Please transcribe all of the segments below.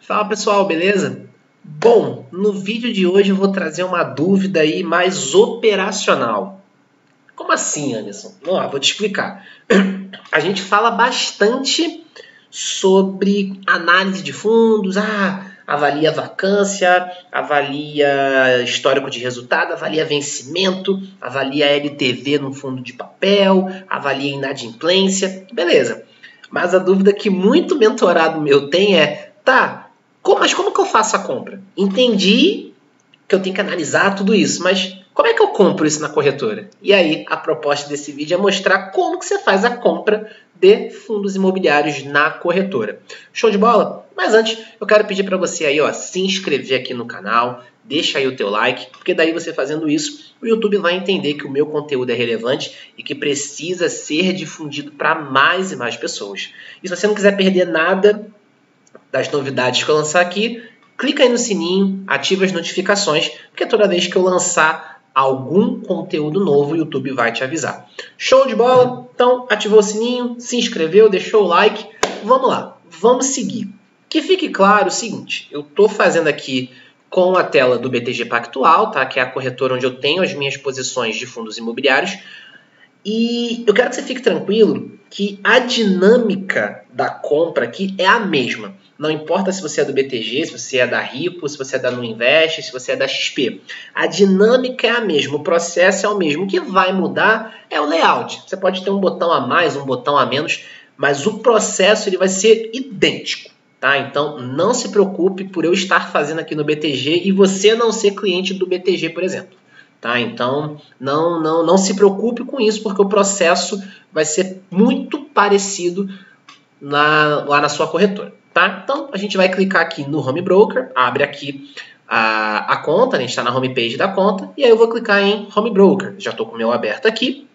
Fala pessoal, beleza? Bom, no vídeo de hoje eu vou trazer uma dúvida aí mais operacional. Como assim, Anderson? Não, vou te explicar. A gente fala bastante sobre análise de fundos, ah, avalia vacância, avalia histórico de resultado, avalia vencimento, avalia LTV no fundo de papel, avalia inadimplência, beleza. Mas a dúvida que muito mentorado meu tem é, tá, como, mas como que eu faço a compra? Entendi que eu tenho que analisar tudo isso, mas como é que eu compro isso na corretora? E aí, a proposta desse vídeo é mostrar como que você faz a compra de fundos imobiliários na corretora. Show de bola? Mas antes, eu quero pedir para você aí, ó, se inscrever aqui no canal, deixa aí o teu like, porque daí você fazendo isso, o YouTube vai entender que o meu conteúdo é relevante e que precisa ser difundido para mais e mais pessoas. E se você não quiser perder nada das novidades que eu lançar aqui, clica aí no sininho, ativa as notificações, porque toda vez que eu lançar algum conteúdo novo, o YouTube vai te avisar. Show de bola? Então, ativou o sininho, se inscreveu, deixou o like. Vamos lá, vamos seguir. Que fique claro o seguinte, eu estou fazendo aqui com a tela do BTG Pactual, tá? que é a corretora onde eu tenho as minhas posições de fundos imobiliários, e eu quero que você fique tranquilo que a dinâmica da compra aqui é a mesma. Não importa se você é do BTG, se você é da Rico, se você é da Nuinvest, se você é da XP. A dinâmica é a mesma, o processo é o mesmo. O que vai mudar é o layout. Você pode ter um botão a mais, um botão a menos, mas o processo ele vai ser idêntico. Tá? Então não se preocupe por eu estar fazendo aqui no BTG e você não ser cliente do BTG, por exemplo. Tá? Então, não, não, não se preocupe com isso, porque o processo vai ser muito parecido na, lá na sua corretora. Tá? Então, a gente vai clicar aqui no Home Broker, abre aqui a, a conta, né? a gente está na homepage da conta, e aí eu vou clicar em Home Broker. Já estou com o meu aberto aqui.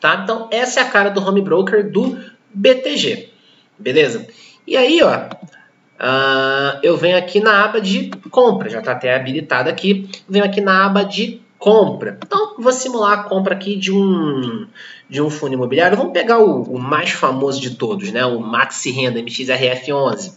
Tá? Então, essa é a cara do Home Broker do BTG. Beleza? E aí, ó, uh, eu venho aqui na aba de compra, já está até habilitado aqui. Venho aqui na aba de compra. Então, vou simular a compra aqui de um, de um fundo imobiliário. Vamos pegar o, o mais famoso de todos, né? o Maxi Renda MXRF11.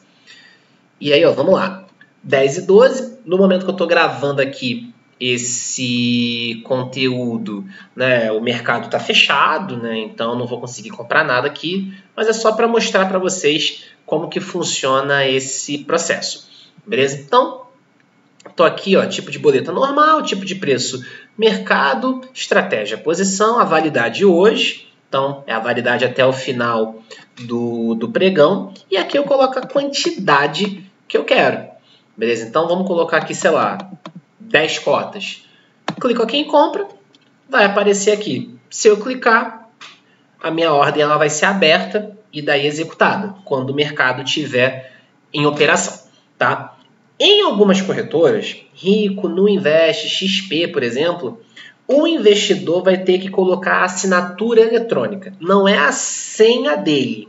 E aí, ó, vamos lá. 10 e 12. No momento que eu estou gravando aqui esse conteúdo, né, o mercado está fechado, né, então não vou conseguir comprar nada aqui, mas é só para mostrar para vocês como que funciona esse processo. Beleza? Então, Estou aqui, ó, tipo de boleta normal, tipo de preço mercado, estratégia, posição, a validade hoje. Então, é a validade até o final do, do pregão. E aqui eu coloco a quantidade que eu quero. Beleza? Então, vamos colocar aqui, sei lá, 10 cotas. Clico aqui em compra, vai aparecer aqui. Se eu clicar, a minha ordem ela vai ser aberta e daí executada, quando o mercado estiver em operação. Tá? Em algumas corretoras, Rico, Nuinvest, XP, por exemplo, o investidor vai ter que colocar a assinatura eletrônica. Não é a senha dele,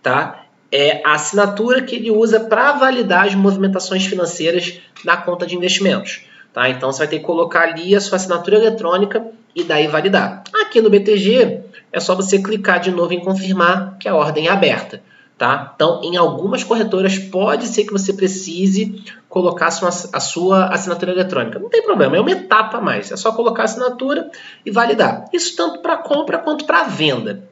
tá? É a assinatura que ele usa para validar as movimentações financeiras na conta de investimentos. Tá? Então você vai ter que colocar ali a sua assinatura eletrônica e daí validar. Aqui no BTG é só você clicar de novo em confirmar que a ordem é aberta. Tá? Então, em algumas corretoras, pode ser que você precise colocar a sua, assinatura eletrônica. Não tem problema, é uma etapa a mais. É só colocar a assinatura e validar. Isso tanto para compra quanto para venda.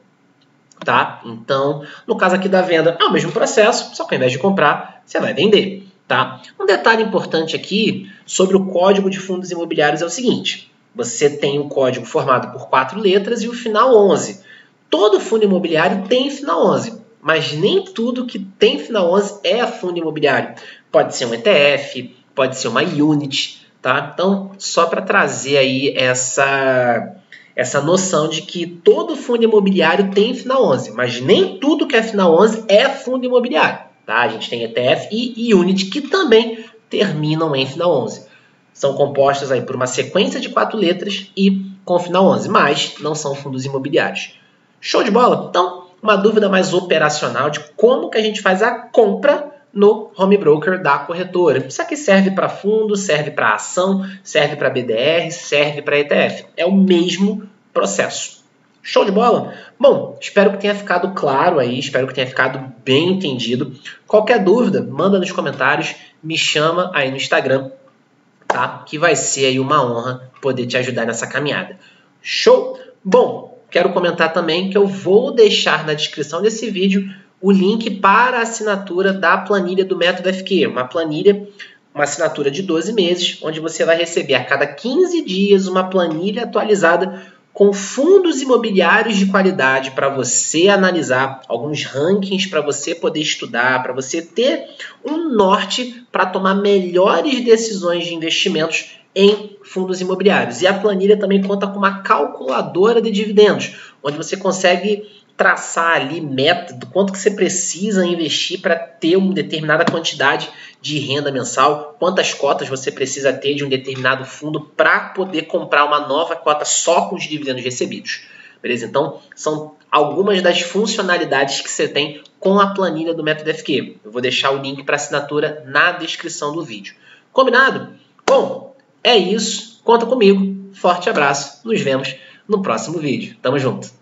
Tá? Então, no caso aqui da venda, é o mesmo processo, só que ao invés de comprar, você vai vender. Tá? Um detalhe importante aqui sobre o código de fundos imobiliários é o seguinte: você tem um código formado por quatro letras e o final 11. Todo fundo imobiliário tem final 11 mas nem tudo que tem final 11 é fundo imobiliário. Pode ser um ETF, pode ser uma unit, tá? Então, só para trazer aí essa essa noção de que todo fundo imobiliário tem final 11, mas nem tudo que é final 11 é fundo imobiliário, tá? A gente tem ETF e unit que também terminam em final 11. São compostas aí por uma sequência de quatro letras e com final 11, mas não são fundos imobiliários. Show de bola? Então, uma dúvida mais operacional de como que a gente faz a compra no home broker da corretora. Isso aqui serve para fundo, serve para ação, serve para BDR, serve para ETF. É o mesmo processo. Show de bola? Bom, espero que tenha ficado claro aí, espero que tenha ficado bem entendido. Qualquer dúvida, manda nos comentários, me chama aí no Instagram, tá? Que vai ser aí uma honra poder te ajudar nessa caminhada. Show? Bom, quero comentar também que eu vou deixar na descrição desse vídeo o link para a assinatura da planilha do Método FQ, uma planilha uma assinatura de 12 meses, onde você vai receber a cada 15 dias uma planilha atualizada com fundos imobiliários de qualidade para você analisar, alguns rankings para você poder estudar, para você ter um norte para tomar melhores decisões de investimentos em fundos imobiliários. E a planilha também conta com uma calculadora de dividendos, onde você consegue traçar ali meta do quanto que você precisa investir para ter uma determinada quantidade de renda mensal, quantas cotas você precisa ter de um determinado fundo para poder comprar uma nova cota só com os dividendos recebidos. Beleza? Então, são algumas das funcionalidades que você tem com a planilha do Método FQ. Eu vou deixar o link para assinatura na descrição do vídeo. Combinado? Bom, é isso. Conta comigo. Forte abraço. Nos vemos no próximo vídeo. Tamo junto.